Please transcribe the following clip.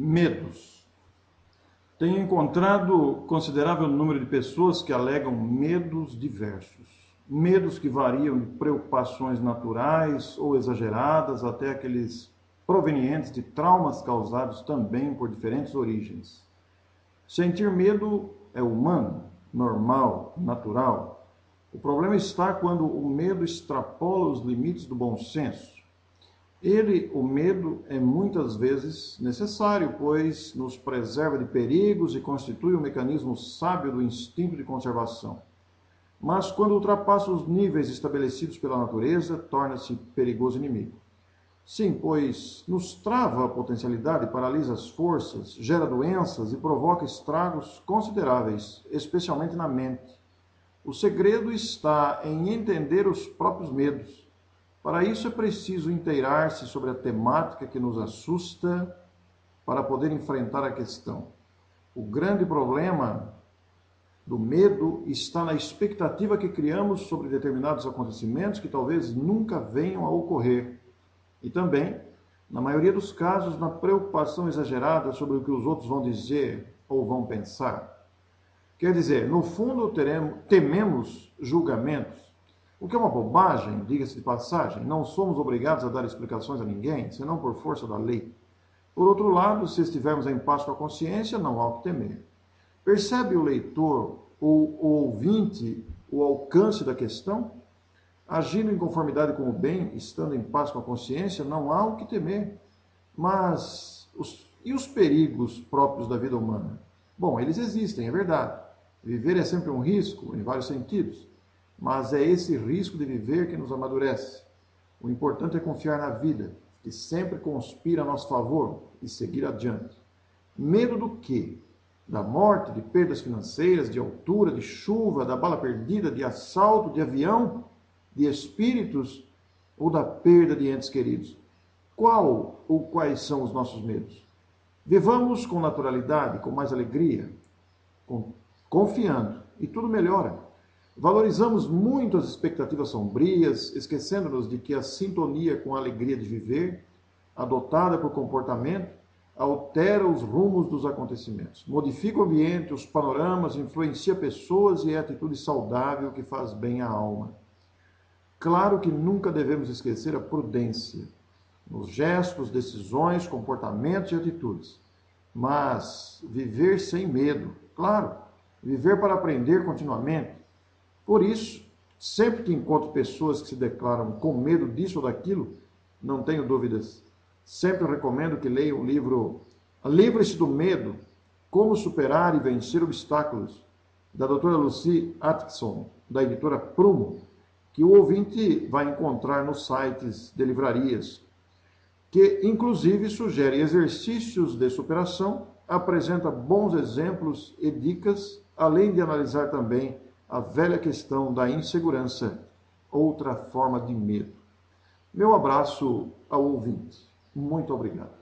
Medos. Tenho encontrado considerável número de pessoas que alegam medos diversos. Medos que variam de preocupações naturais ou exageradas até aqueles provenientes de traumas causados também por diferentes origens. Sentir medo é humano, normal, natural. O problema está quando o medo extrapola os limites do bom senso ele, o medo, é muitas vezes necessário, pois nos preserva de perigos e constitui um mecanismo sábio do instinto de conservação. Mas quando ultrapassa os níveis estabelecidos pela natureza, torna-se perigoso inimigo. Sim, pois nos trava a potencialidade, paralisa as forças, gera doenças e provoca estragos consideráveis, especialmente na mente. O segredo está em entender os próprios medos para isso é preciso inteirar-se sobre a temática que nos assusta para poder enfrentar a questão. O grande problema do medo está na expectativa que criamos sobre determinados acontecimentos que talvez nunca venham a ocorrer. E também, na maioria dos casos, na preocupação exagerada sobre o que os outros vão dizer ou vão pensar. Quer dizer, no fundo, teremos, tememos julgamentos o que é uma bobagem, diga-se de passagem, não somos obrigados a dar explicações a ninguém, senão por força da lei. Por outro lado, se estivermos em paz com a consciência, não há o que temer. Percebe o leitor ou o ouvinte o alcance da questão? Agindo em conformidade com o bem, estando em paz com a consciência, não há o que temer. Mas os, e os perigos próprios da vida humana? Bom, eles existem, é verdade. Viver é sempre um risco, em vários sentidos mas é esse risco de viver que nos amadurece. O importante é confiar na vida, que sempre conspira a nosso favor e seguir adiante. Medo do quê? Da morte, de perdas financeiras, de altura, de chuva, da bala perdida, de assalto, de avião, de espíritos ou da perda de entes queridos? Qual ou quais são os nossos medos? Vivamos com naturalidade, com mais alegria, confiando, e tudo melhora. Valorizamos muito as expectativas sombrias, esquecendo-nos de que a sintonia com a alegria de viver, adotada por comportamento, altera os rumos dos acontecimentos, modifica o ambiente, os panoramas, influencia pessoas e é atitude saudável que faz bem à alma. Claro que nunca devemos esquecer a prudência nos gestos, decisões, comportamentos e atitudes, mas viver sem medo, claro, viver para aprender continuamente por isso, sempre que encontro pessoas que se declaram com medo disso ou daquilo, não tenho dúvidas. Sempre recomendo que leiam o livro Livre-se do Medo: Como Superar e Vencer Obstáculos, da doutora Lucy Atkinson, da editora Prumo, que o ouvinte vai encontrar nos sites de livrarias, que inclusive sugere exercícios de superação, apresenta bons exemplos e dicas, além de analisar também a velha questão da insegurança, outra forma de medo. Meu abraço ao ouvinte. Muito obrigado.